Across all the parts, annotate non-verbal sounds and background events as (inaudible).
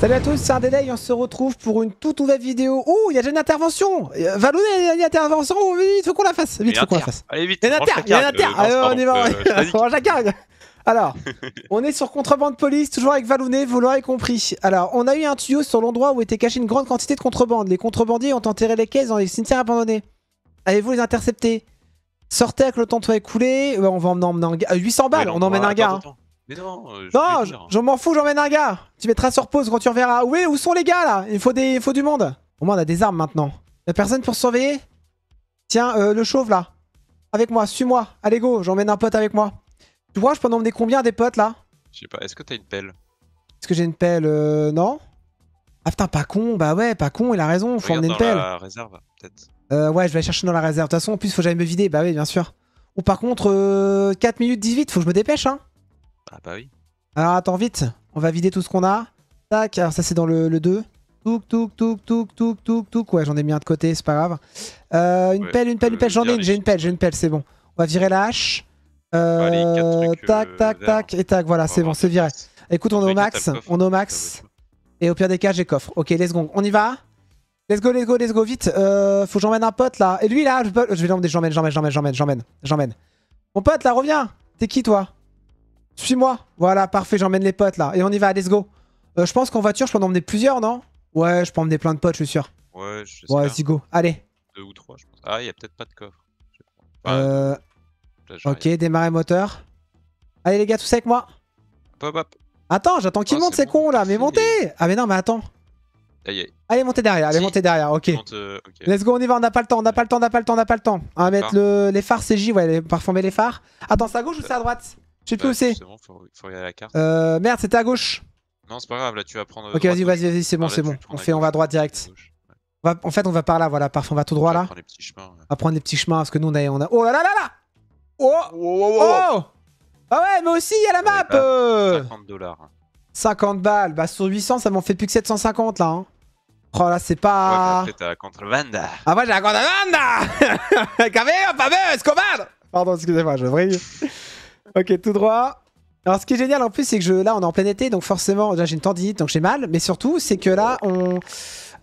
Salut à tous, c'est Ardelay, on se retrouve pour une toute nouvelle vidéo. Ouh, il y a déjà une intervention Euh, Valoune, il y a une intervention, Oh, vite, faut qu'on la fasse, vite, faut qu'on la fasse. Allez vite, Il y a une inter, il y a une inter, Euh, allez, on y va, euh, (laughs) on range la cargue. Alors, (laughs) on est sur contrebande police, toujours avec Valounet, vous l'aurez compris. Alors, on a eu un tuyau sur l'endroit où était cachée une grande quantité de contrebande. Les contrebandiers ont enterré les caisses dans les cimetières abandonnés. Avez-vous les intercepter Sortez avec le temps de soit écoulé, Euh, on va emmener un gars. euh, 800 balles, on emmène un gars. Mais non, euh, je Non, je je m'en fous, j'emmène un gars. Tu mettras sur pause quand tu reverras. Oui, où sont les gars là? Il faut, des, il faut du monde. Au moins, on a des armes maintenant. Y'a personne pour surveiller? Tiens, euh, le chauve là. Avec moi, suis-moi. Allez, go, j'emmène un pote avec moi. Tu vois, je peux en emmener combien des potes là? Je sais pas, est-ce que t'as une pelle? Est-ce que j'ai une pelle? Euh, Non Ah putain, pas con. Bah ouais, pas con, il a raison. Faut emmener une dans pelle. la réserve, peut-être. Euh, ouais, je vais aller chercher dans la réserve. De toute façon, en plus, faut j'aille me vider. Bah oui, bien sûr. Ou par contre, euh, 4 minutes 18, faut que je me dépêche, hein. Ah bah oui. Alors attends vite, on va vider tout ce qu'on a. Tac, alors ça c'est dans le, le 2. Touk, touk, touk, touk, touk, touk, touk. Ouais, j'en ai mis un de côté, c'est pas grave. Euh, une Ouais, pelle, une pelle, une pelle, j'en ai une, j'ai une pelle, j'ai une pelle, c'est bon. On va virer la hache. Euh, Allez, quatre trucs, tac, euh, tac, verts. tac, et tac, voilà, c'est bon, c'est viré. Écoute, on est au max, on est au max. Et au pire des cas, j'ai coffre. Ok, let's go. On y va Let's go, let's go, let's go, vite. Euh, faut que j'emmène un pote là. Et lui là, je, peux- je vais l'emmener, j'emmène, j'emmène, j'emmène, j'emmène, j'emmène. Mon pote là, reviens. T'es qui toi? Suis-moi. Voilà, parfait, j'emmène les potes là. Et on y va, let's go. Euh, je pense qu'en voiture, je peux en emmener plusieurs, non? Ouais, je peux emmener plein de potes, je suis sûr. Ouais, je sais Ouais, vas-y, go. Allez. Deux ou trois, je pense. Ah, il y a peut-être pas de coffre. Enfin, Euh, là, ok, démarrer moteur. Allez les gars, tous avec moi. Hop, hop. Attends, j'attends qu'ils Oh, montent, c'est bon, cons là. Mais c'est- montez Ah, mais non, mais attends. Aïe, aïe. Allez, montez derrière, allez, Si. montez derrière, ok. Monte, euh, ok. Let's go, on y va, on n'a pas le temps, on n'a pas le temps, on n'a pas le temps, on n'a pas le temps. On va mettre le, les phares CJ, ouais, les, parfumer les phares. Attends, c'est à gauche ou c'est à droite? Sais plus Bah, où c'est. bon, faut, faut regarder la carte. Euh, merde, c'était à gauche. Non, c'est pas grave, là tu vas prendre. Ok, droite, vas-y, vas-y, vas-y, c'est bon, là, c'est bon. On fait, on va à droite direct. On va- en fait, on va par là, voilà, parfait, on va tout droit Tu vas là. prendre les petits chemins. ouais. On va prendre les petits chemins parce que nous, on a. On a... Oh là là là là Oh Oh, Oh Ah ouais, mais aussi, il y a la map Ouais, bah, euh 50 dollars. 50 balles, bah sur 800, ça m'en fait plus que 750 là. Hein. Oh là, c'est pas. Ouais, t'as contrebande. Ah moi j'ai la contrebande (laughs) Cameo, fameux, Escobar Pardon, excusez-moi, je brille. Ok, tout droit. Alors ce qui est génial en plus, c'est que je, là on est en plein été, donc forcément, déjà j'ai une tendinite, donc j'ai mal. Mais surtout, c'est que là, on,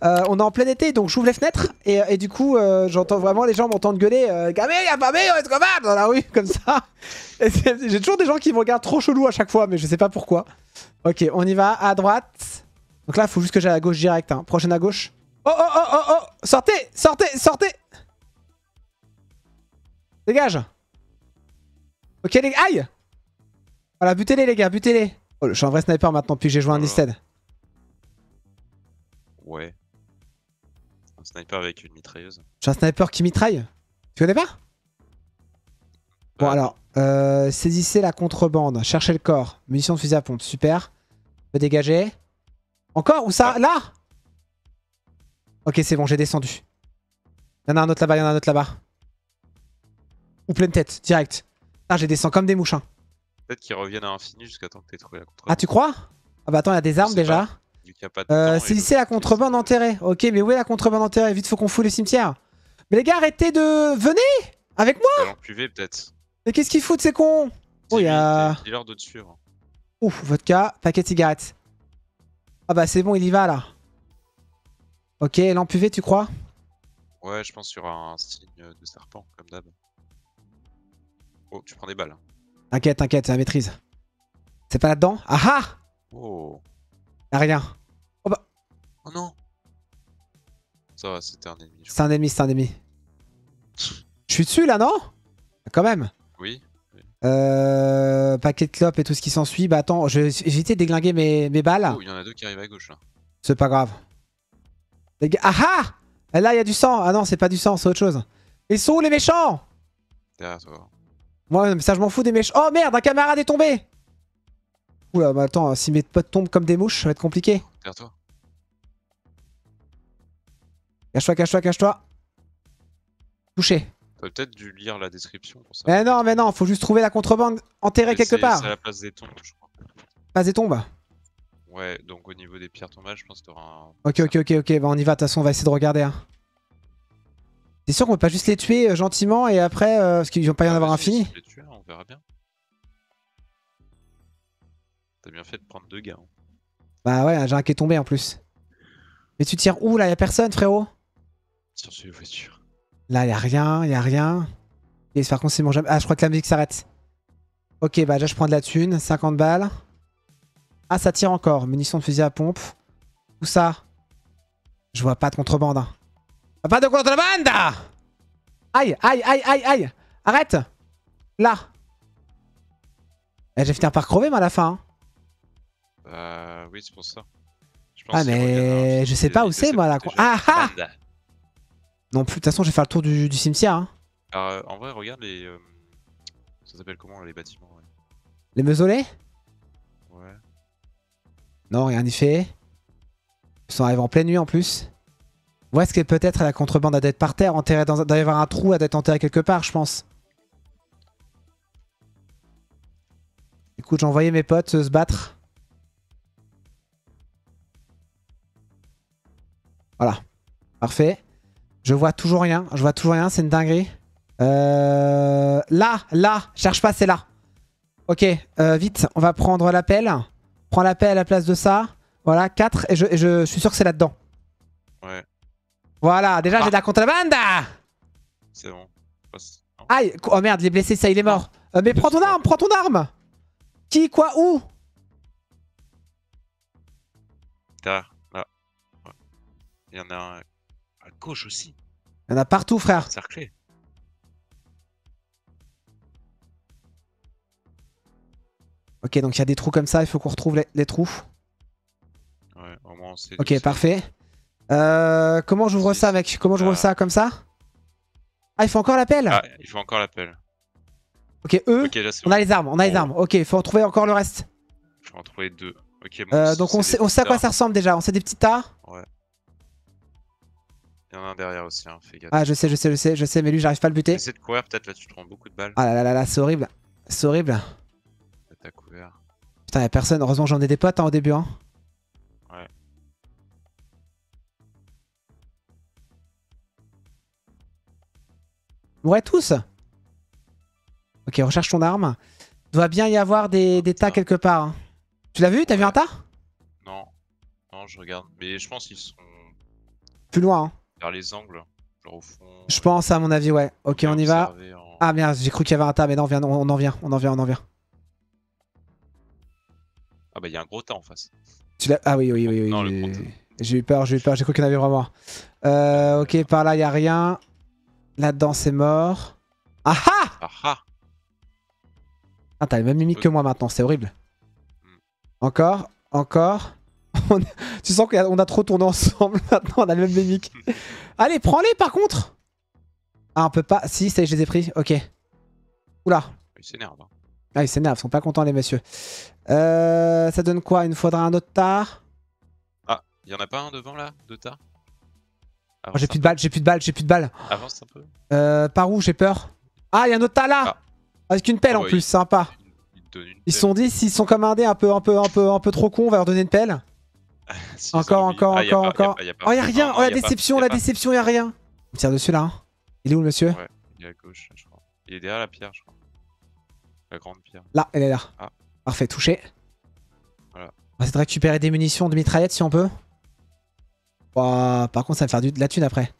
euh, on est en plein été, donc j'ouvre les fenêtres. Et, du coup, euh, j'entends vraiment les gens m'entendent gueuler euh, Cameo, fameux, Escobar dans la rue, comme ça. J'ai toujours des gens qui me regardent trop chelou à chaque fois, mais je sais pas pourquoi. Ok, on y va à droite. Donc là, faut juste que j'aille à gauche direct. Hein. Prochaine à gauche. Oh oh oh oh oh Sortez Sortez Sortez Dégage Ok les gars, aïe Voilà, butez-les les gars, butez-les Oh, je suis un vrai sniper maintenant que j'ai joué un Oh. Isted. Ouais. Un sniper avec une mitrailleuse. Je suis un sniper qui mitraille. Tu connais pas Bon Euh, alors, euh, saisissez la contrebande, cherchez le corps, munitions de fusil à pompe, super. Me dégager. Encore Où ça Ah. Là Ok, c'est bon, j'ai descendu. Il y en a un autre là-bas, il y en a un autre là-bas. Ou pleine tête, direct. Ah, j'ai descendu comme des mouches. hein. Peut-être qu'ils reviennent à l'infini jusqu'à temps que t'aies trouvé la Ah, contrebande. tu crois? Ah bah attends, il y a des armes déjà. Euh, saisissez le- la contrebande enterrée. Ok, mais où est la contrebande enterrée? Vite, faut qu'on fout les cimetières. Mais les gars, arrêtez de... Venez Avec moi puvé peut-être. Mais qu'est-ce qu'ils foutent ces cons? Oh, il y a... Dis-leur de te suivre. Ouf, vodka, paquet de cigarettes. Ah bah c'est bon, il y va là. Ok, lampe UV, tu crois? Ouais, je pense qu'il y aura un signe de serpent, comme d'hab. Oh, tu prends des balles. T'inquiète, t'inquiète, c'est la maîtrise. C'est pas là-dedans Ah ah Oh. Y'a rien. Oh non Ça va, c'était un ennemi. C'est un ennemi, c'est un ennemi. Je suis dessus là, non? Quand même. Oui. Euh, paquet de clopes et tout ce qui s'ensuit. Bah attends, de déglinguer mes, mes balles. Oh, il y en a deux qui arrivent à gauche là. C'est pas grave. Les gars, ah ah Là, il y a du sang. Ah non, c'est pas du sang, c'est autre chose. Ils sont où les méchants? Derrière toi. Moi, mais ça, je m'en fous des méchants. Oh merde, un camarade est tombé Oula, bah attends, si mes potes tombent comme des mouches, ça va être compliqué. Derrière toi. Cache-toi, cache-toi, cache-toi. Touché. T'aurais peut-être dû lire la description pour ça. Mais non, mais non, faut juste trouver la contrebande enterrée quelque part. C'est à la place des tombes, je crois. Pas des tombes. Ouais, donc au niveau des pierres tombales, je pense que t'auras un. Ok, ok, ok, ok, bah on y va, de toute façon, on va essayer de regarder. Hein. T'es sûr qu'on peut pas juste les tuer euh, gentiment et après, euh, parce qu'ils vont pas y en Ah, avoir infini les tues, on verra bien. T'as bien fait de prendre deux gars. hein. Bah ouais, j'ai un qui est tombé en plus. Mais tu tires où là? Y'a personne, frérot? Sur ces voitures. Là, y'a rien, y'a rien. Et par contre, c'est mon jamais. Ah, je crois que la musique s'arrête. Ok, bah déjà, je prends de la thune. 50 balles. Ah, ça tire encore. Munitions de fusil à pompe. Où ça Je vois pas de contrebande. hein. Pas de contrebande Aïe, aïe, aïe, aïe, aïe Arrête Là Eh, Je vais finir par crever, moi, à la fin. hein. Bah oui, c'est pour ça. Je pense Ah, a mais je sais pas où c'est, moi, là. déjà. Ah, ah. Non plus, de toute façon, je vais faire le tour du, du cimetière. hein. Alors, euh, en vrai, regarde les. euh, Ça s'appelle comment les bâtiments ouais. Les mausolées Ouais. Non, rien n'y fait. Ils sont arrivés en pleine nuit en plus. Où est-ce que peut-être la contrebande a d'être par terre, enterrée dans un... un trou, à d'être enterrée quelque part, je pense. Écoute, j'ai envoyé mes potes se battre. Voilà. Parfait. Je vois toujours rien. Je vois toujours rien, c'est une dinguerie. Euh... Là, là. Cherche pas, c'est là. Ok, euh, vite, on va prendre l'appel. Prends l'appel à la place de ça. Voilà, 4. Et je, et je suis sûr que c'est là-dedans. Ouais, Voilà, déjà j'ai de la contrebande c'est bon. Aïe Oh merde, il est blessé, ça, il est mort. Euh, mais prends ton arme, prends ton arme Qui, quoi, où? Derrière, là. Ouais. Il y en a un à gauche aussi, Il y en a partout, frère. cerclé. Ok, donc il y a des trous comme ça, il faut qu'on retrouve les, les trous. Ouais, au moins c'est. Ok, parfait. Euh, comment j'ouvre ça, mec? Comment j'ouvre Ah. ça Comme ça? Ah, il faut encore l'appel? Ah, il faut encore l'appel. Ok, eux, là on a les armes, on a les armes. Ok, il faut retrouver encore le reste. Il faut en trouver deux. Ok, bon, Euh, donc on sait, on sait à quoi ça ressemble déjà, on sait des petits tas? tas. Il y en a un derrière aussi, hein, fais gaffe. Ah, je sais, je sais, je sais, je sais, mais lui, j'arrive pas à le buter. Essaie de courir, peut-être là tu te prends beaucoup de balles. Ah là là là là, c'est horrible. C'est horrible. T'as couvert. Putain, y'a personne. Heureusement, j'en ai des potes hein, au début. Hein. Ouais, tous. Ok, recherche ton arme. Doit bien y avoir des, des tas quelque part. hein. Tu l'as vu? T'as vu un tas? Non, non, je regarde. Mais je pense qu'ils sont Plus loin. hein. vers les angles, genre au fond. Je pense, à mon avis, ouais. Ok, on y va. en- Ah merde, j'ai cru qu'il y avait un tas, mais non, viens, on, on en vient, on en vient, on en vient. Ah bah il y a un gros tas en face. Tu Ah oui, oui, oui, oui. J'ai eu peur, j'ai eu peur, j'ai cru qu'il y en avait vraiment. Euh, ok, par là, y a rien. Là-dedans, c'est mort. Ah ah Ah ah Ah, t'as les mêmes mimiques que moi maintenant, c'est horrible. Encore, encore. (laughs) On est- tu sens qu'on a, trop tourné ensemble (laughs) maintenant, on a les mêmes mimiques. (laughs) Allez, prends-les par contre Ah, on peut pas. Si, ça y est, je les ai pris, ok. Oula. Il s'énerve. hein. Ah, ils s'énervent, ils sont pas contents les messieurs. Euh, ça donne quoi Il nous faudra un autre tas? Ah, il y en a pas un devant là Deux tas? Oh, J'ai plus de balles, j'ai plus de balles, j'ai plus de balles. Avance un peu. Euh, par où J'ai peur? Ah, il y a un autre tas là Ah. Avec une pelle Ah en plus, il- sympa. Il, il une Ils se sont dit, s'ils sont comme un dé un peu, un peu, un peu, un peu trop con, on va leur donner une pelle. (laughs) Encore, encore, Ah, encore, encore. y a pas- Oh, a rien. Oh, la déception, la déception, y a rien. On tire dessus là. hein. Il est où le monsieur? Ouais. Il est à gauche, je crois. Il est derrière la pierre, je crois. La grande pierre. Là, elle est là. Ah. Parfait, touché. Voilà. On va essayer de récupérer des munitions de mitraillette si on peut. Ouah, par contre, ça va me faire du, de la thune après.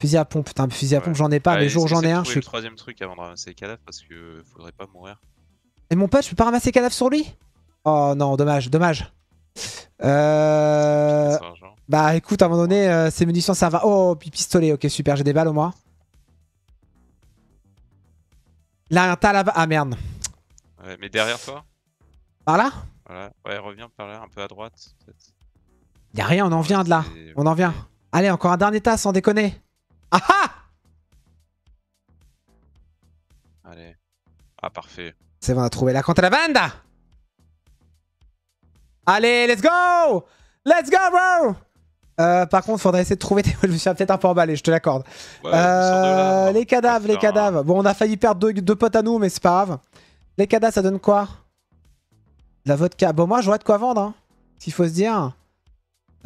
Fusil à pompe, putain, fusil à Ouais. pompe, j'en ai pas, mais jour où j'en ai un, je suis. le troisième truc avant de ramasser les cadavres parce que faudrait pas mourir. Et mon pote, je peux pas ramasser cadavre sur lui? Oh non, dommage, dommage. Euh. Bah écoute, à un moment donné, euh, ces munitions ça va. Oh, puis pistolet, ok, super, j'ai des balles au moins. Là, un tas là-bas. Ah merde. Ouais, mais derrière toi, Par là? Voilà. Ouais, reviens par là, un peu à droite. peut-être. Y'a rien, on en vient de là. On en vient. Allez, encore un dernier tas sans déconner. Ah ah Allez. Ah, parfait. C'est bon, on a trouvé la contrebande Allez, let's go Let's go, bro euh, Par contre, faudrait essayer de trouver des... Je me suis peut-être un peu emballé, je te l'accorde. Ouais, Euh, les cadavres, les cadavres. Bon, on a failli perdre deux, deux potes à nous, mais c'est pas grave. Les cadavres, ça donne quoi? De La vodka. Bon, moi, j'aurais de quoi vendre, hein, s'il faut se dire.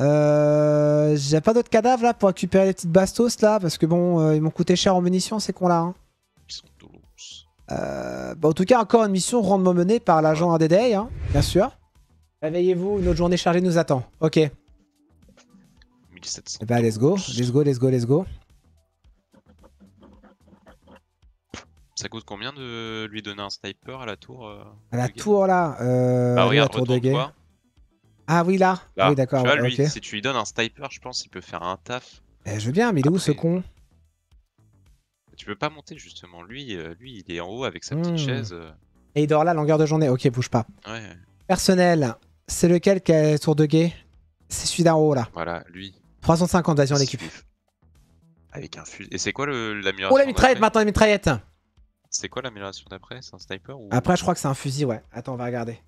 Euh, J'ai pas d'autres cadavres là pour récupérer les petites bastos là, parce que bon, euh, ils m'ont coûté cher en munitions, ces cons là. Hein. Ils sont tous. Euh, bah, en tout cas, encore une mission rondement menée par l'agent ADDA, hein, bien sûr. Réveillez-vous, une autre journée chargée nous attend. Ok. Eh 1700. bah let's go, let's go, let's go, let's go. Ça coûte combien de lui donner un sniper à la tour euh, À la tour là, euh, Bah oui, la tour de guet. Ah oui là, Là, oui d'accord, tu vois, ouais, lui, ok. si tu lui donnes un sniper, je pense qu'il peut faire un taf. Eh, je veux bien, mais il est où ce con? Tu peux pas monter justement. Lui, euh, lui, il est en haut avec sa petite Hmm. chaise. euh, Et il dort là, longueur de journée, ok, bouge pas. Ouais, Personnel, c'est lequel qui a tour de guet C'est celui d'en haut là. voilà, lui. 350, vas-y on l'équipe. Avec un fusil. Et c'est quoi le- l'amélioration Oh la mitraillette maintenant, la mitraillette C'est quoi l'amélioration d'après? C'est un sniper ou... Après je crois que c'est un fusil, ouais. Attends, on va regarder.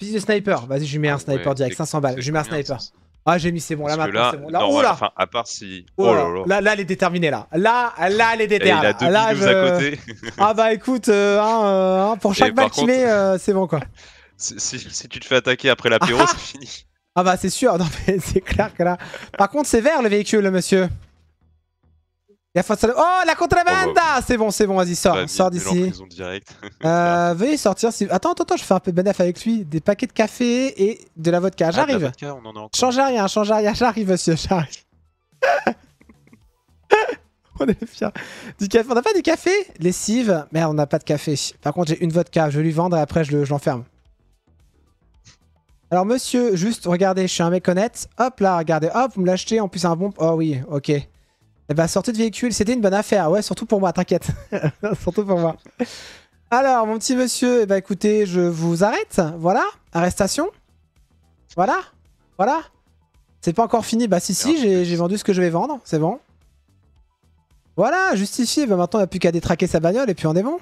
Fusil de sniper, vas-y je lui mets un Ah sniper ouais, direct, c'est- 500 balles, je lui mets un sniper. Ah j'ai mis, c'est bon, là maintenant c'est bon. Là, non, oh là enfin, à part si. Oh Oh là, là là. là, elle est déterminée là. Là, là, elle est Et déter. il là. a deux Là, binous à je- côté. (laughs) Ah bah écoute, euh, hein, euh, hein, pour chaque Et balle qu'il met, euh, c'est bon quoi. (laughs) si, si- si tu te fais attaquer après l'apéro, Ah c'est fini. Ah bah c'est sûr, (laughs) non mais c'est clair que là. Par contre, c'est vert le véhicule, monsieur. Il y a face à le- Oh, la contrebande Oh, bah. Ah, C'est bon, c'est bon, vas-y, sors, Bah, sors d'ici. Euh, (laughs) veuillez sortir. Si... Attends, attends, attends, je fais un peu de avec lui. Des paquets de café et de la vodka. Ah, J'arrive. vodka, on en a encore. Change rien, change rien. J'arrive, monsieur, j'arrive. (laughs) on est fiers. Du café. On n'a pas du café? Lessive. Merde, on n'a pas de café. Par contre, j'ai une vodka. Je vais lui vendre et après, je le- je l'enferme. Alors, monsieur, juste, regardez, je suis un mec honnête. Hop là, regardez. Hop, vous me l'achetez. En plus, un bon. Oh oui, ok. Eh ben, sortie de véhicule, c'était une bonne affaire. Ouais, surtout pour moi, t'inquiète. (laughs) surtout pour moi. Alors, mon petit monsieur, eh ben, écoutez, je vous arrête. Voilà, arrestation. Voilà, voilà. C'est pas encore fini. Bah, si, si, j'ai vendu ce que je vais vendre. C'est bon. Voilà, justifié. Bah, maintenant, il n'y a plus qu'à détraquer sa bagnole et puis on est bon.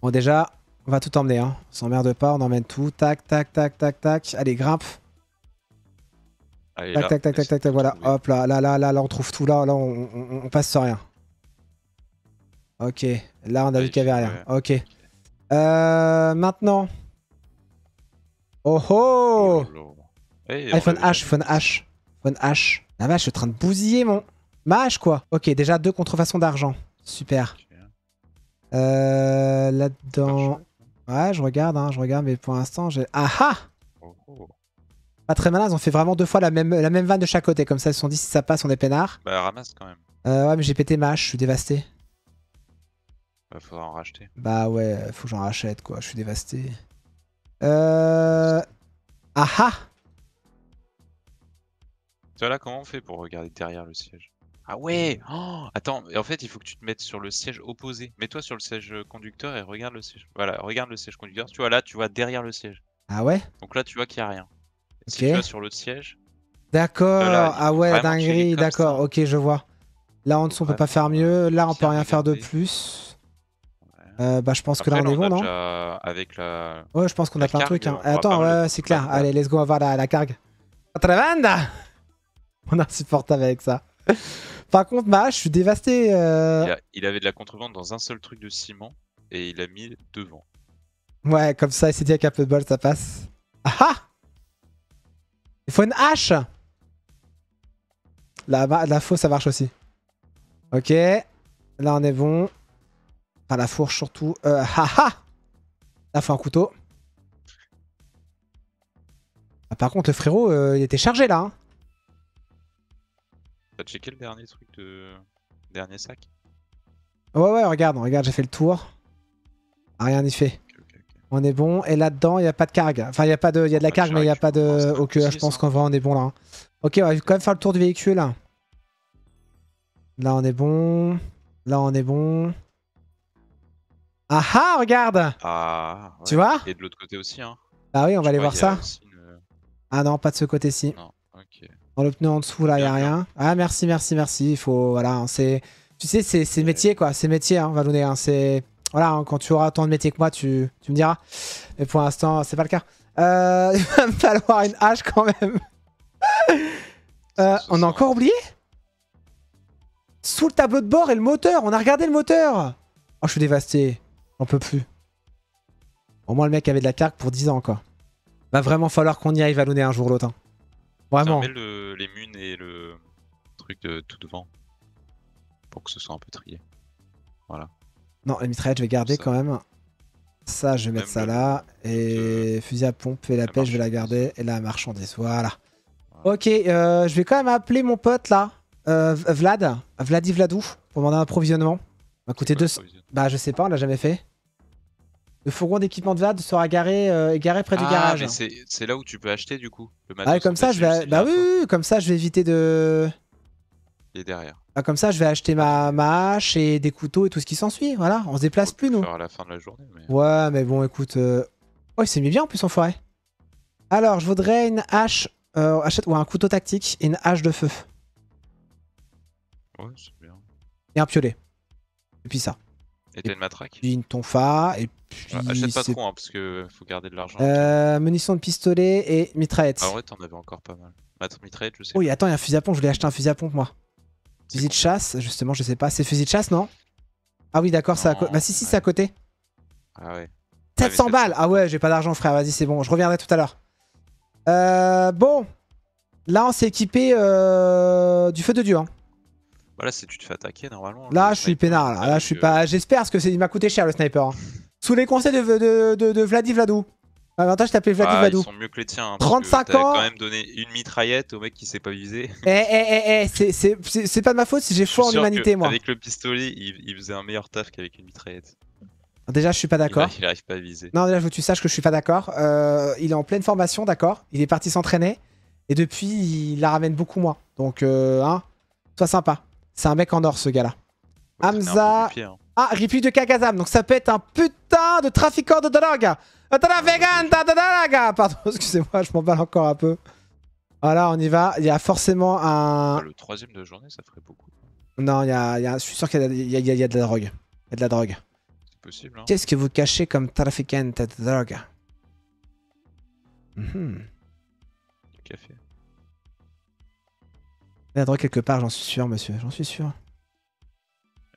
Bon, déjà, on va tout emmener. Hein. On s'emmerde pas, on emmène tout. Tac, tac, tac, tac, tac. Allez, grimpe. Allez, Tac, là, tac, tac, tac, tac, tac, voilà. Hop là, là, là, là, là, on trouve tout. Là, là, on, on- on passe sans rien. Ok. Là, on a vu qu'il y avait rien. Ok. Euh, maintenant. Oh oh là là. Eh, iPhone avait- H, phone H. Phone H. La vache, je suis en train de bousiller mon. Ma H, quoi. Ok, déjà deux contrefaçons d'argent. Super. Euh, Là-dedans. Ouais, je regarde, hein, je regarde, mais pour l'instant, j'ai. Ah ah Oh, oh. Pas très malin, ils ont fait vraiment deux fois la même, la même vanne de chaque côté. Comme ça, ils se sont dit si ça passe, on est peinard. Bah, ramasse quand même. Euh, ouais, mais j'ai pété ma hache, je suis dévasté. Bah, faudra en racheter. Bah ouais, faut que j'en rachète quoi, je suis dévasté. Euh. Ah ah Tu vois là, comment on fait pour regarder derrière le siège? Ah ouais oh Attends, en fait, il faut que tu te mettes sur le siège opposé. Mets-toi sur le siège conducteur et regarde le siège. Voilà, regarde le siège conducteur. Tu vois là, tu vois derrière le siège. Ah ouais? Donc là, tu vois qu'il n'y a rien. Si tu vas sur l'autre siège, D'accord, il ah ouais, dinguerie, d'accord, ça. ok, je vois. Là en dessous, on peut pas faire mieux, là on peut rien faire de plus. Euh, bah je pense que là on est on bon, non? déjà- avec la. Ouais, je pense qu'on a plein de trucs. Hein. va Attends, ouais, c'est clair. Allez, let's go, on va voir la, la cargue. (laughs) On est insupportable avec ça. Par contre, ma hache, je suis dévasté. euh, Il, a- il avait de la contrebande dans un seul truc de ciment et il a mis devant. Ouais, comme ça, il s'est dit avec un peu de bol, ça passe. Ah ah Il faut une hache La, la faux, ça marche aussi. Ok. Là, on est bon. Enfin, la fourche surtout. Euh, (laughs) ah ah Là, faut un couteau. Ah, par contre, le frérot, euh, il était chargé là. hein. T'as checké le dernier truc de. Dernier sac? Ouais, ouais, regarde, regarde, j'ai fait le tour. Ah, rien n'y fait. On est bon. Et là-dedans, il n'y a pas de cargue. Enfin, il y a pas de, il y a de la cargue, mais il n'y a pas de. Ok, je pense qu'en vrai, on est bon là. Ok, on va quand même faire le tour du véhicule. Là, on est bon. Là, on est bon. Ah ah, regarde Ah, ouais. Tu vois Et de l'autre côté aussi, hein. Bah oui, on va aller voir ça. une- Ah non, pas de ce côté-ci. Non, ok. Dans le pneu en dessous, là, il n'y a rien. Ah, merci, merci, merci. Il faut. Voilà, hein, c'est. Tu sais, c'est métier, quoi. C'est métier, hein, hein, C'est. Voilà, hein, quand tu auras autant de métier que moi, tu, tu me diras. Mais pour l'instant, c'est pas le cas. Euh, (laughs) il va me falloir une hache quand même. Euh, on a encore oublié? Sous le tableau de bord et le moteur. On a regardé le moteur. Oh, je suis dévasté. J'en peux plus. Au moins, le mec avait de la cargue pour 10 ans, quoi. Va vraiment falloir qu'on y aille, Valouné, un jour ou l'autre. hein. Vraiment. Le- les munes et le truc de tout devant. Pour que ce soit un peu trié. Non, la mitraillette, je vais garder Ça. quand même. Ça, je vais mettre ça là. Et fusil à pompe et la, La pêche, je vais la garder. Et la marchandise, voilà. Voilà. Ok, euh, je vais quand même appeler mon pote là, euh, Vlad, Vladi Vladou, pour demander un approvisionnement. Ça va coûter Ouais, 200. provisionne. Bah, je sais pas, on l'a jamais fait. Le fourgon d'équipement de Vlad sera garé, euh, garé près du Ah, garage. mais c'est c'est là où tu peux acheter du coup. Le Ah, matos, comme ça, je vais. Bah oui, oui, comme ça, je vais éviter de. Est derrière. Ah, comme ça, je vais acheter ma, ma hache et des couteaux et tout ce qui s'ensuit. Voilà, on se déplace plus, nous. à la fin de la journée. Mais... Ouais, mais bon, écoute. euh, Oh, il s'est mis bien en plus en forêt. Alors, je voudrais une hache. euh, achète ou un couteau tactique et une hache de feu. Ouais, c'est bien. Et un piolet. Et puis ça. Et t'as une matraque Puis une tonfa. Et puis. Achète pas trop, hein, parce que faut garder de l'argent. Euh, munitions de pistolet et mitraillette. Ah, vrai, t'en avais encore pas mal. Mitraillette, je sais. Oui, attends, il y a un fusil à pompe. Je voulais acheter un fusil à pompe, moi. C'est Fusil de chasse, justement, je sais pas. C'est fusil de chasse, non? Ah oui, d'accord, c'est à côté. Non, Bah, si, si, c'est à côté. Ah ouais. 700 700. balles Ah ouais, j'ai pas d'argent, frère. Vas-y, c'est bon. Je reviendrai tout à l'heure. Euh, bon. Là, on s'est équipé euh, du feu de Dieu. hein. Voilà, si tu te fais attaquer normalement. Là, je suis peinard. Là, là je suis euh, pas. J'espère parce que c'est- il m'a coûté cher le sniper. hein. (laughs) Sous les conseils de, de, de, de Vladi Vladou. Vladi Ah, Vladou. ils sont mieux que les tiens. hein, parce que 35 t'as ans. quand même donné une mitraillette au mec qui s'est pas visé. Eh, eh, eh, eh, c'est- pas de ma faute si j'ai foi en humanité, moi. Avec le pistolet, il, il faisait un meilleur taf qu'avec une mitraillette. Déjà, je suis pas d'accord. il arrive pas à viser. Non, déjà, je veux que tu saches que je suis pas d'accord. Euh, il est en pleine formation, d'accord. Il est parti s'entraîner. Et depuis, il la ramène beaucoup moins. Donc, euh, hein, sois sympa. C'est un mec en or, ce gars-là. Hamza. hein. Ah, République de Kagazam. Donc, ça peut être un putain de trafiquant de drogue. Un trafiquant de drogue. Pardon, (laughs) excusez-moi, je m'emballe encore un peu. Voilà, on y va. Il y a forcément un. Le troisième de journée, ça ferait beaucoup. Non, il y a, il y a- je suis sûr qu'il y, a- y y de la drogue. Il y a de la drogue. C'est possible. Hein. Qu'est-ce que vous cachez comme trafiquant de drogue? Mhm. Du café. Il y a la drogue quelque part, j'en suis sûr, monsieur. J'en suis sûr.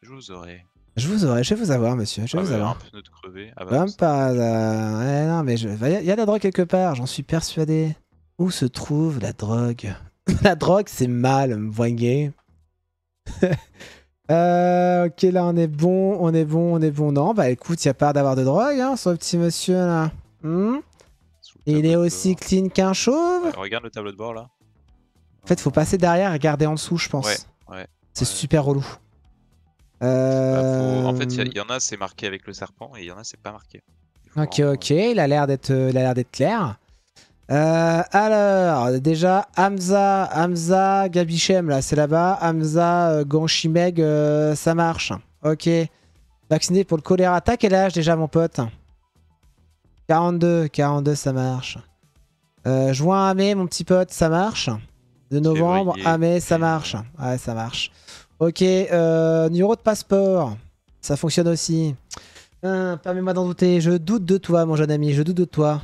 Je vous aurai. Je vous aurai, je vais vous avoir, monsieur. Je vais Ah, vous bah, avoir. un pneu de crevé. Ah, bah, euh, ouais, non, mais je- il y, a- il y a de la drogue quelque part, j'en suis persuadé. Où se trouve la drogue? (laughs) La drogue, c'est mal, me voyez. (laughs) Euh, ok, là, on est bon, on est bon, on est bon. Non, bah écoute, il n'y a pas d'avoir de drogue, hein, ce petit monsieur là. Hmm? Il est aussi clean qu'un chauve? Ouais, regarde le tableau de bord là. En fait, faut passer derrière et regarder en dessous, je pense. Ouais, ouais, C'est ouais. super relou. Bah, Euh... En fait, il y a- il y, en a, c'est marqué avec le serpent et il y en a, c'est pas marqué. Ok, ok, il a l'air d'être, euh, il a l'air d'être clair. Euh, alors, déjà, Hamza, Hamza, Gabichem, là, c'est là-bas. Hamza, euh, Ganchimeg, euh, ça marche. Ok. Vacciné pour le choléra. T'as quel âge déjà, mon pote? 42, 42, ça marche. Euh, juin à mai, mon petit pote, ça marche. De novembre à mai, ça marche. Ouais, ça marche. Ok, euh, numéro de passeport. Ça fonctionne aussi. Hein, Permets-moi d'en douter. Je doute de toi, mon jeune ami. Je doute de toi.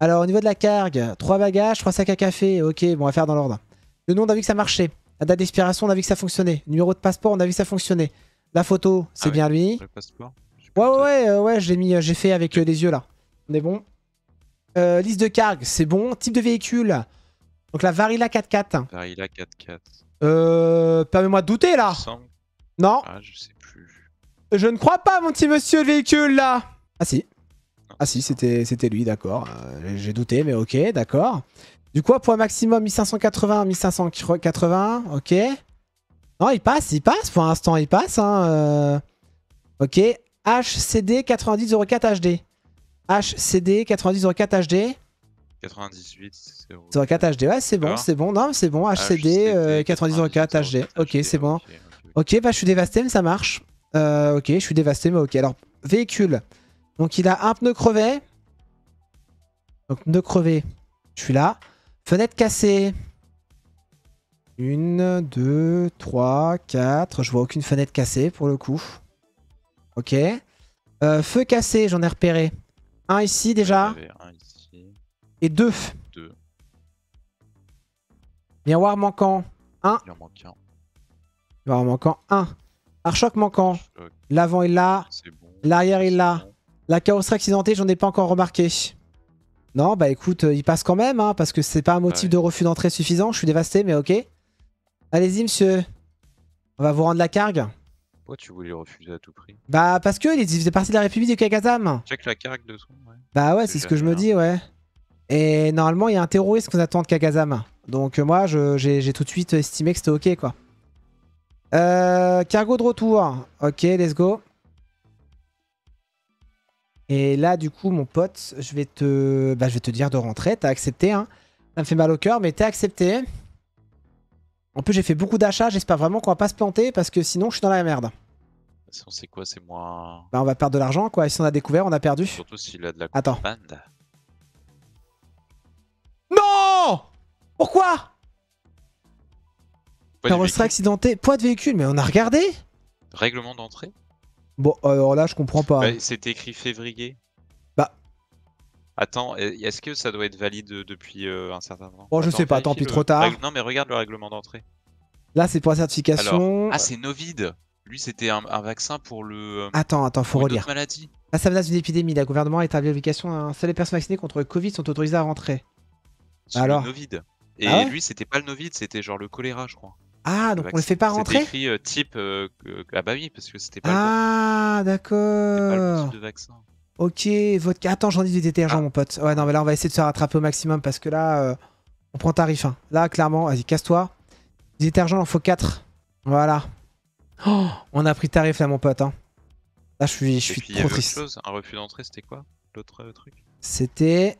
Alors, au niveau de la cargue, 3 bagages, 3 sacs à café. Ok, bon, on va faire dans l'ordre. Le nom, on a vu que ça marchait. La date d'expiration, on a vu que ça fonctionnait. Numéro de passeport, on a vu que ça fonctionnait. La photo, c'est Ah bien lui. Le passeport. Ouais, ouais, ouais, euh, ouais, je l'ai mis, euh, j'ai fait avec euh, les yeux là. On est bon. Euh, liste de cargue, c'est bon. Type de véhicule. Donc la Varila 4x4. Varila 4x4. Euh, permets-moi de douter là. Non, Ah, je sais plus. je ne crois pas, mon petit monsieur, le véhicule là. Ah si. Ah si, c'était lui, d'accord. Euh, J'ai douté, mais ok, d'accord. Du coup, un maximum 1580, 1580, ok. Non, il passe, il passe, pour l'instant, il passe. Hein, euh. Ok, HCD 9004 HD. HCD 9004 HD. 98, 0. 04 HD, ouais, c'est bon, c'est bon, non, c'est bon, HCD euh, 9004 HD. Ok, c'est bon. ok, ok, ok. Ok, bah je suis dévasté, mais ça marche. Euh, ok, je suis dévasté, mais ok. Alors, véhicule. Donc, il a un pneu crevé. Donc, pneu crevé. Je suis là. Fenêtre cassée. Une, deux, trois, quatre. Je vois aucune fenêtre cassée pour le coup. Ok. Euh, feu cassé, j'en ai repéré. Un ici déjà. avait un ici, Et deux. deux. Miroir manquant. Il en manque un. Miroir manquant. Un. Pare-choc manquant. Ok, L'avant est là. L'arrière est là. La carrosserie accidentée, j'en ai pas encore remarqué. Non, bah écoute, euh, il passe quand même, hein, parce que c'est pas un motif Ouais. de refus d'entrée suffisant. Je suis dévasté, mais ok. Allez-y, monsieur. On va vous rendre la cargue. Pourquoi tu voulais refuser à tout prix? Bah parce que ils faisaient partie de la République du Kagazam. Check la carte de son, ouais. Bah ouais, C'est ce que je me dis, ouais. Et normalement, il y a un terroriste qu'on attend de Kagazam. Donc euh, moi, j'ai tout de suite estimé que c'était ok, quoi. Euh, cargo de retour. Ok, let's go. Et là, du coup, mon pote, je vais te, bah, je vais te dire de rentrer. T'as accepté, hein. Ça me fait mal au cœur, mais t'as accepté. En plus, j'ai fait beaucoup d'achats. J'espère vraiment qu'on va pas se planter parce que sinon, je suis dans la merde. Si on sait quoi, c'est moins. Bah, on va perdre de l'argent, quoi. Et si on a découvert, on a perdu. Surtout s'il a de la Attends. Non Pourquoi du Carrosserie véhicule. accidentée, poids de véhicule, mais on a regardé Règlement d'entrée Bon, alors là, je comprends pas. Bah, C'est écrit février. Bah. Attends, est- est-ce que ça doit être valide depuis euh, un certain temps? Bon, je Attends, sais pas, tant pis, le trop tard. règle- Non, mais regarde le règlement d'entrée. Là, c'est pour la certification. Ah, c'est Novid Lui, c'était un, un vaccin pour le. euh, Attends, attends, faut pour une relire. maladie. Là, ça menace d'une épidémie. Le gouvernement a établi l'obligation. hein. Seules les personnes vaccinées contre le Covid sont autorisées à rentrer. Sur Alors le Novid. Et Ah ouais lui, c'était pas le Novid, c'était genre le choléra, je crois. Ah, donc on les fait pas C'était rentrer écrit euh, type. euh, Ah bah oui, parce que c'était pas, le Ah, c'était le d'accord. type de vaccin. Ok, votre. Attends, j'en ai du détergent, Ah. mon pote. Ouais, non, mais là, on va essayer de se rattraper au maximum parce que là, euh, on prend tarif. hein. Là, clairement, vas-y, casse-toi. Détergent, il en faut 4. Voilà. Oh, on a pris tarif là, mon pote. hein. Là, je suis, je suis puis il y trop avait autre triste. chose, un refus d'entrée, c'était quoi? L'autre euh, truc? C'était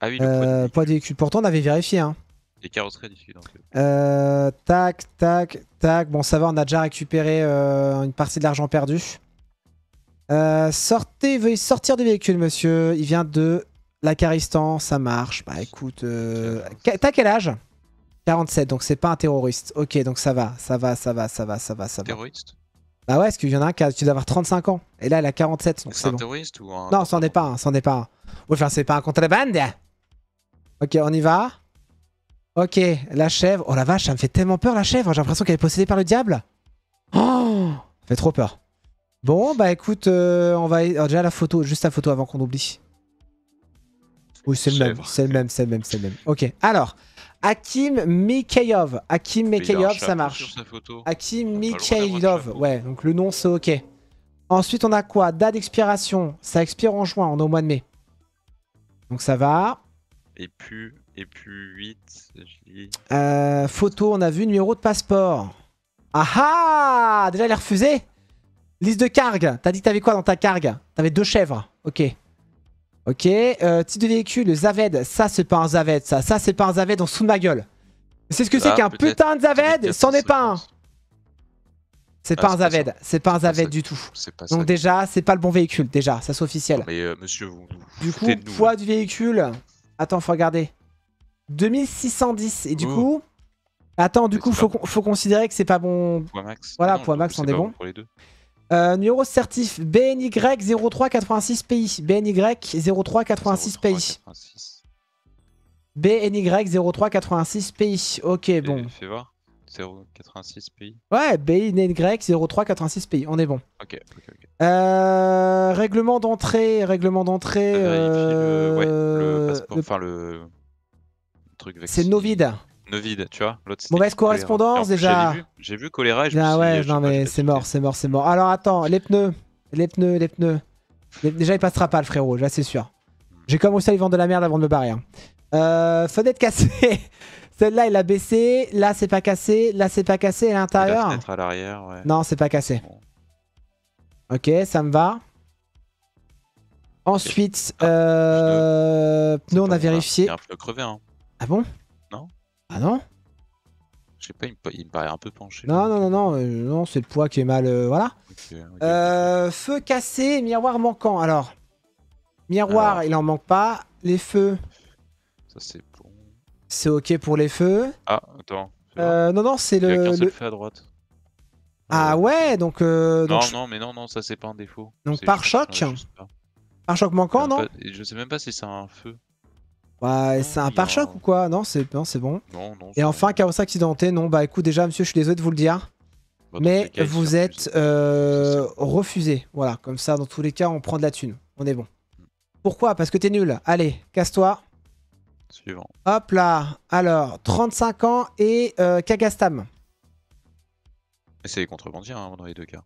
Ah oui, le euh, poids de poids de véhicule. Pourtant, on avait vérifié. Hein. Les carrosseries difficiles d'entrée. Euh, tac, tac, tac. Bon, ça va, on a déjà récupéré euh, une partie de l'argent perdu. Euh, sortez, veuillez sortir du véhicule, monsieur. Il vient de l'Acaristan, ça marche. Bah écoute, euh, t'as quel âge? 47, donc c'est pas un terroriste. Ok, donc ça va, ça va, ça va, ça va, ça va, ça va. Terroriste? Bah ouais, parce qu'il y en a un qui a, tu dois avoir 35 ans. Et là, elle a 47, donc C'est un terroriste ou un. Non, c'en est pas un, c'en est pas un. Oui, enfin, c'est pas un contrebande. Ok, on y va. Ok, la chèvre. Oh la vache, ça me fait tellement peur la chèvre. J'ai l'impression qu'elle est possédée par le diable. Oh, ça fait trop peur. Bon, bah écoute, euh, on va oh, déjà la photo, juste la photo avant qu'on oublie. Oui, c'est le même, c'est le même, c'est le même, c'est le même. Ok, alors, Hakim Mikhailov. Hakim Mikhailov, ça marche. sur sa photo. Hakim chapeau. Ouais, donc le nom c'est ok. Ensuite, on a quoi? Date d'expiration. Ça expire en juin, on est au mois de mai. Donc ça va. Et puis, et puis 8, J. Euh, photo, on a vu numéro de passeport. Ah ah Déjà, il est refusé Liste de cargue. T'as dit que t'avais quoi dans ta cargue? T'avais deux chèvres. Ok. Ok. Euh, type de véhicule, Zaved. Ça, c'est pas un Zaved, ça. Ça, c'est pas un Zaved, on se fout de ma gueule. C'est ce que c'est Ah, qu'un putain de Zaved C'en est pas un C'est Ah, pas un c'est pas Zaved. ça. C'est pas un Zaved du tout. Pas. Donc déjà, c'est pas le bon véhicule, déjà, ça c'est officiel. Non, mais euh, monsieur, vous. vous Du coup, de poids hein. du véhicule. Attends, faut regarder. 2610. Et du coup. Attends, du Mais coup, faut, considérer que c'est pas bon. Poids max. Voilà, Ah non, poids max, on est bon. Pour les deux. Euh, numéro certif BNY0386 pays. BNY0386 pays. 86. BNY0386 pays. Ok, bon. Fais voir. 086 pays. Ouais, BNY0386 pays. On est bon. Ok, ok, ok. Euh, règlement d'entrée. Règlement d'entrée. Vérifie le, ouais, le euh, passeport. le- Enfin, le. le truc C'est vacciné. Novid. Novid, tu vois. Mauvaise correspondance, Alors, j'ai déjà. vu- J'ai vu choléra et je me Ah ouais, non mais c'est mort, c'est mort, c'est mort. Alors attends, les pneus. Les pneus, les pneus. Les- Déjà, il passera pas le frérot, là c'est sûr. J'ai commencé à lui vendre de la merde avant de me barrer. hein. Euh, fenêtre cassée. Celle-là, il a baissé. Là, c'est pas cassé. Là, c'est pas cassé. À l'intérieur. fenêtre à l'arrière, ouais. Non, c'est pas cassé. Bon. Ok, ça me va. Ensuite, euh, C'est pneus, on a. Il vérifié. y a un pneu crevé, hein. Ah bon? Non. Ah non? Je sais pas, il me, pa- il me paraît un peu penché. Non, non, non, non, euh, non, c'est le poids qui est mal. euh, voilà. Euh, feu cassé, miroir manquant. Alors, miroir, Alors. il en manque pas. Les feux, Ça, c'est. C'est ok pour les feux. Ah, attends. Euh, non, non, c'est le. fait à droite. Ah ouais, donc. euh, Non, donc non, mais non, non, ça c'est pas un défaut. Donc, un- juste pas. Pare-choc manquant, non pas- Je sais même pas si c'est un feu. Ouais, c'est un pare-choc un- ou quoi Non, c'est non, c'est bon. Non, non. Et enfin, carrosse accidenté. Non, bah écoute, déjà, monsieur, je suis désolé de vous le dire. bah, Mais cas, vous êtes euh, refusé. Voilà, comme ça, dans tous les cas, on prend de la thune. On est bon. Pourquoi? Parce que t'es nul. Allez, casse-toi. Suivant. Hop là. Alors, 35 ans et euh, Kagastam. C'est les contrebandiers hein, dans les deux cas.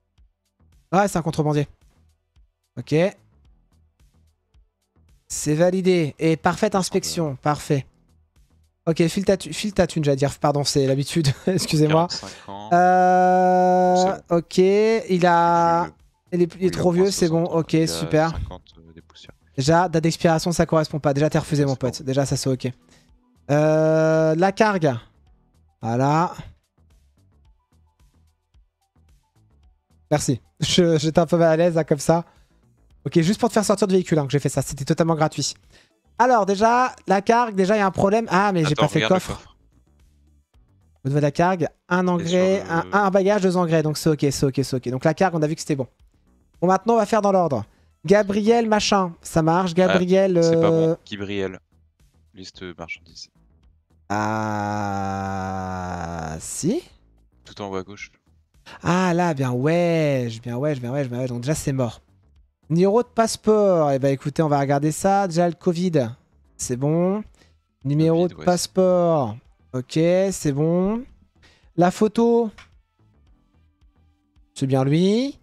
Ouais, c'est un contrebandier. Ok. C'est validé. Et parfaite inspection. Parfait. Ok, file ta, file ta thune, j'allais dire. Pardon, c'est l'habitude. (laughs) Excusez-moi. 45 ans. Euh... Ok, il a... Je- Il est, il est oui, trop vieux, 60 c'est bon. Ok, super. 50 euh, des poussières. Déjà, date d'expiration, ça correspond pas. Déjà, t'es refusé, mon pote. Déjà, ça, c'est ok. Euh, la cargue. Voilà. Merci. (laughs) Je- J'étais un peu mal à l'aise, là, comme ça. Ok, juste pour te faire sortir du véhicule hein, que j'ai fait ça. C'était totalement gratuit. Alors, déjà, la cargue, déjà, il y a un problème. Ah, mais j'ai pas fait le coffre. Au niveau de la cargue, un engrais, sur un, un bagage, deux engrais. Donc c'est ok, c'est ok, c'est ok. Donc la cargue, on a vu que c'était bon. Bon, maintenant, on va faire dans l'ordre. Gabriel, machin, ça marche. Gabriel. C'est pas euh, bon. Gabriel. Liste marchandises. Ah. Si? Tout en haut à gauche. Ah là, bien ouais, bien ouais, bien ouais, bien ouais. Donc déjà, c'est mort. Numéro de passeport. Eh ben écoutez, on va regarder ça. Déjà, le Covid, c'est bon. Numéro Covid, de ouais, passeport. Ok, c'est bon. La photo. C'est bien lui.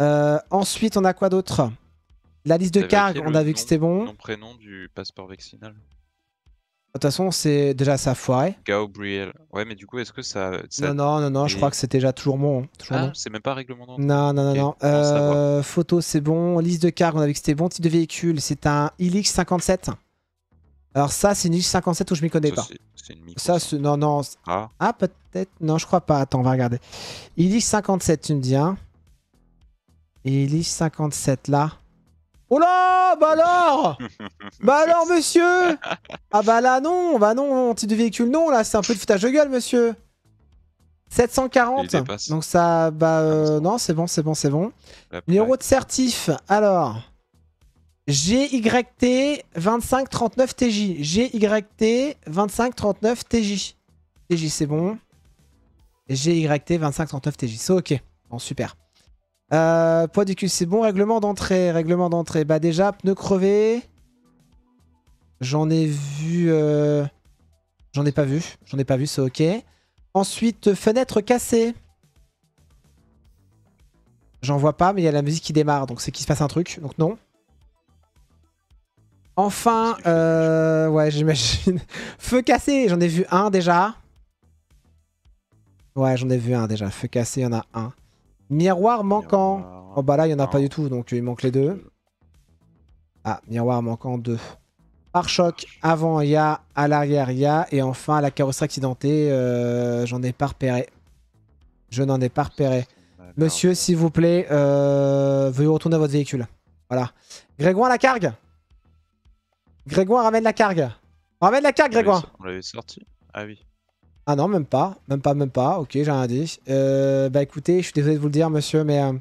Euh, ensuite, on a quoi d'autre? La liste de cargue, vérifié on a vu que c'était bon. De Nom, prénom du passeport vaccinal. toute façon, c'est déjà ça a foiré. Gabriel. Ouais, mais du coup, est-ce que ça. ça- Non, non, non, non, je crois que c'était déjà toujours bon. hein, Toujours bon. Ah, c'est même pas règlement d'entrée. Non, non, non, Ok, non. bon à savoir. Euh, photo, c'est bon. Liste de cartes, on a vu que c'était bon. Type de véhicule, c'est un Ilix 57. Alors ça, c'est une Ilix 57 où je m'y connais Ça, pas. c'est- C'est une micro. Ça, c'est... Non, non. c'est- Ah, Ah, peut-être. Non, je crois pas. Attends, on va regarder. Ilix 57, tu me dis, hein. Ilix 57, là. Oh là Bah alors (laughs) Bah alors, monsieur Ah bah là, non Bah non, type de véhicule, non, là, c'est un peu de foutage de gueule, monsieur. 740. Il dépasse. Donc ça, bah euh, c'est bon. non, c'est bon, c'est bon, c'est bon. Numéro de certif, alors. GYT 2539 TJ. GYT 2539 TJ. TJ, c'est bon. GYT 2539 TJ. C'est ok. Bon, super. Euh, poids du cul, c'est bon. Règlement d'entrée. Règlement d'entrée. Bah, déjà, pneu crevé. J'en ai vu. euh, J'en ai pas vu. J'en ai pas vu, c'est ok. Ensuite, fenêtre cassée. J'en vois pas, mais il y a la musique qui démarre, donc c'est qu'il se passe un truc, donc non. Enfin, euh, ouais, j'imagine. (laughs) Feu cassé, j'en ai vu un déjà. Ouais, j'en ai vu un déjà. Feu cassé, il y en a un. Miroir manquant. Miroir. Oh bah là, il y en a pas du tout, donc il manque les deux. Ah, miroir manquant 2. Pare-choc, avant il y a, à l'arrière il y a, et enfin la carrosserie accidentée, euh, j'en ai pas repéré. Je n'en ai pas repéré. Monsieur, s'il vous plaît, euh, veuillez retourner à votre véhicule. Voilà. Grégoire, la cargue Grégoire, ramène la cargue. Ramène la cargue, Grégoire. On l'avait sorti Ah oui. Ah non, même pas. Même pas, même pas. Ok, j'ai rien dit. Euh, bah écoutez, je suis désolé de vous le dire, monsieur, mais... euh,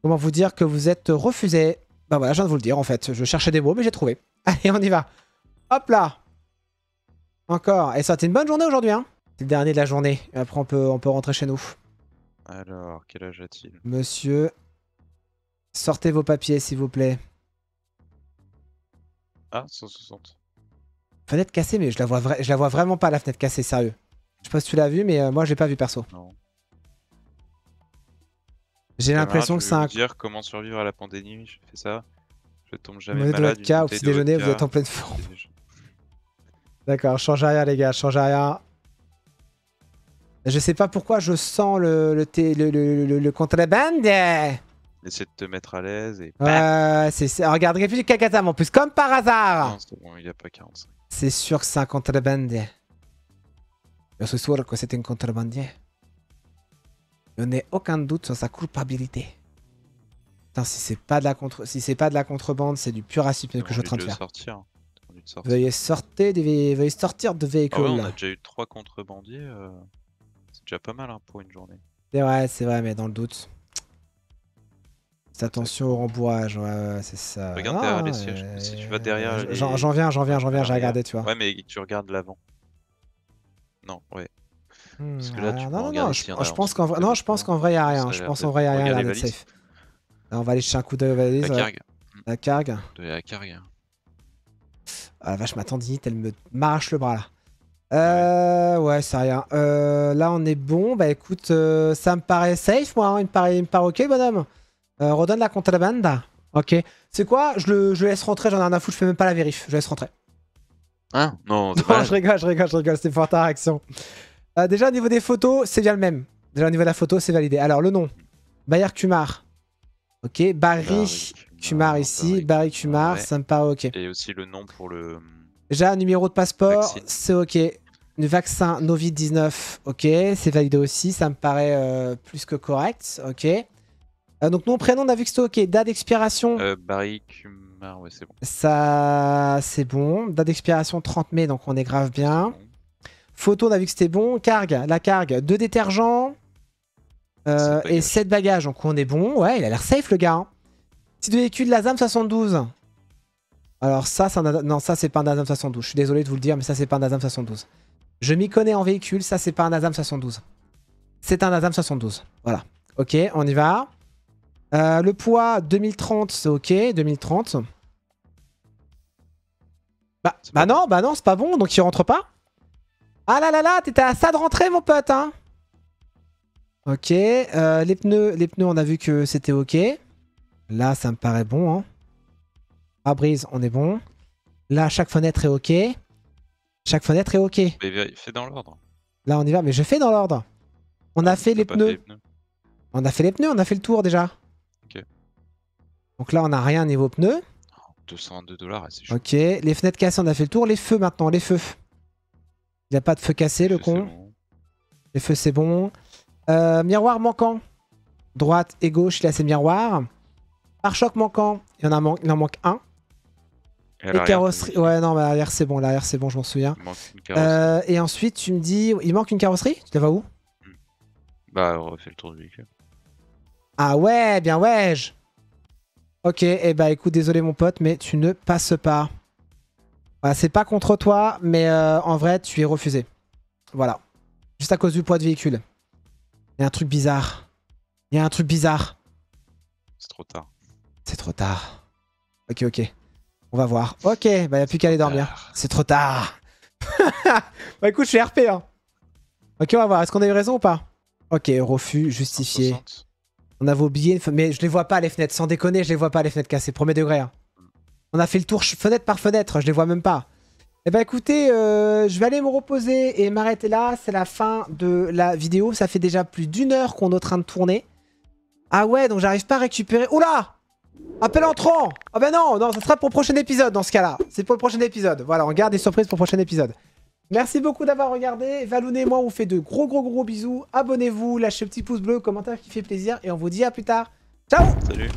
comment vous dire que vous êtes refusé? Bah voilà, je viens de vous le dire, en fait. Je cherchais des mots, mais j'ai trouvé. (laughs) Allez, on y va. Hop là Encore. Et ça a été une bonne journée aujourd'hui, hein C'est le dernier de la journée. Et après, on peut, on peut rentrer chez nous. Alors, quel âge a-t-il? Monsieur, sortez vos papiers, s'il vous plaît. Ah, 160. Fenêtre cassée, mais je la vois, je la vois vraiment pas, la fenêtre cassée, sérieux. Je sais pas si tu l'as vu, mais euh, moi, j'ai pas vu perso. Non. J'ai l'impression que c'est un dire comment survivre à la pandémie. Je fais ça. Je tombe jamais Vous êtes malade. vodka, une au petit de déjeuner, vous êtes en pleine forme. D'accord, change rien, les gars, change rien. Je sais pas pourquoi je sens le, le, le, le, le- le contrebande. Ouais, Essaie de te mettre à l'aise et. bam c'est c'est- Regarde, réfléchis Kakatam en plus, comme par hasard. Non, c'est bon, il a pas 45. C'est sûr que c'est un contrebandier. Je suis sûr que c'est un contrebandier. Je n'ai aucun doute sur sa culpabilité. Putain, si c'est pas de la contre... si c'est pas de la contrebande, c'est du pur racisme que je suis en train de faire. sortir. Sortir. Veuillez sortir, de... vé- Veuillez sortir de Ah véhicule. ouais, on a déjà eu trois contrebandiers. euh, C'est déjà pas mal hein, pour une journée. C'est vrai, c'est vrai, mais dans le doute. Faites attention au rembourrage, ouais, ouais, c'est ça. Regarde derrière les sièges. Si tu vas derrière les- J'en viens, j'en viens, j'en viens, j'ai regardé, tu vois. Ouais, mais tu regardes l'avant. Non, ouais. Hmm, parce que là, tu ah, non, non, non, je, y en en pense qu'en vrai, non, je pense qu'en vrai, il n'y a rien. Je pense qu'en vrai, n'y a rien, là, les d'être valises. safe. Là, on va aller jeter un coup d'œil aux valises. La cargue. La cargue. De la cargue. Ah la vache, ma tendinite, elle me m'arrache le bras là. Euh, ouais, c'est rien. Euh, là, on est bon. Bah écoute, euh, ça me paraît safe, moi. hein. Il, me paraît, il me paraît ok, bonhomme. Euh, redonne la compte à la bande. Ok. C'est quoi? Je le, je le laisse rentrer, j'en ai rien à foutre, je fais même pas la vérif. Je laisse rentrer. Hein Non, (laughs) c'est Non, pas je rigole, je rigole, je rigole, c'était pour ta réaction. Euh, déjà, au niveau des photos, c'est bien le même. Déjà, au niveau de la photo, c'est validé. Alors, le nom Bayer Kumar. Ok. Barry Kumar ici. Barry Kumar, Ouais. ça me paraît ok. Et aussi le nom pour le. Déjà, numéro de passeport, c'est ok. Le vaccin Novid-19, ok. C'est validé aussi, ça me paraît euh, plus que correct, ok. Euh, donc, nom, prénom, on a vu que c'était ok. Date d'expiration, Barry Kumar, ouais, c'est bon. ça c'est bon. Date d'expiration 30 mai, donc on est grave bien. Bon. Photo, on a vu que c'était bon. Cargue, la cargue, deux détergents euh, Sept et bagages. 7 bagages. Donc on est bon. Ouais, il a l'air safe le gars. hein. Petit véhicule, la ZAM 72. Alors ça, c'est un... non, ça c'est pas un Azam 72. Je suis désolé de vous le dire, mais ça c'est pas un Azam 72. Je m'y connais en véhicule, ça c'est pas un Azam 72. C'est un Azam 72. Voilà. Ok, on y va. Euh, le poids 2030, c'est ok. 2030. Bah, bah non, bah non, c'est pas bon, donc il rentre pas. Ah là là là, t'étais à ça de rentrer, mon pote, hein. Ok, euh, les pneus, les pneus, on a vu que c'était ok. Là, ça me paraît bon, hein. Pare-brise, on est bon. Là, chaque fenêtre est ok. Chaque fenêtre est ok. Mais fais dans l'ordre. Là, on y va, mais je fais dans l'ordre. On a Ah, fait les pneus. On a fait les pneus, on a fait le tour déjà. Ok. Donc là, on n'a rien niveau pneus. 222 dollars, c'est chaud. Ok, les fenêtres cassées, on a fait le tour. Les feux maintenant, les feux. Il n'y a pas de feu cassé, le C'est con. bon. Les feux, c'est bon. Euh, miroir manquant. Droite et gauche, il a ses miroirs. Pare-choc manquant, il, y en a man- il en manque un. Et carrosserie. Ouais, non, mais l'arrière, c'est bon. L'arrière, c'est bon, je m'en souviens. Il manque une carrosserie. Euh, et ensuite, tu me dis. Il manque une carrosserie? Tu la vas où? Bah, on refait le tour du véhicule. Ah ouais, bien ouais. Ok, et bah écoute, désolé mon pote, mais tu ne passes pas. Voilà, c'est pas contre toi, mais euh, en vrai, tu es refusé. Voilà. Juste à cause du poids de véhicule. Il y a un truc bizarre. Il y a un truc bizarre. C'est trop tard. C'est trop tard. Ok, ok. On va voir. Ok, bah y a plus qu'à aller dormir. C'est trop tard. (laughs) bah écoute, je suis RP. Hein. Ok, on va voir. Est-ce qu'on a eu raison ou pas? Ok, refus justifié. 160. On oublié, une fe- mais je les vois pas les fenêtres. Sans déconner, je les vois pas les fenêtres cassées. Premier degré. hein. On a fait le tour fenêtre par fenêtre. Je les vois même pas. Eh ben écoutez, euh, je vais aller me reposer et m'arrêter là. C'est la fin de la vidéo. Ça fait déjà plus d'une heure qu'on est en train de tourner. Ah ouais, donc j'arrive pas à récupérer. Oula Appel entrant Ah ben non, non, ça sera pour le prochain épisode dans ce cas-là. C'est pour le prochain épisode. Voilà, on garde des surprises pour le prochain épisode. Merci beaucoup d'avoir regardé. Valoun et moi, on vous fait de gros gros gros bisous. Abonnez-vous, lâchez le petit pouce bleu, commentaire qui fait plaisir. Et on vous dit à plus tard. Ciao Salut.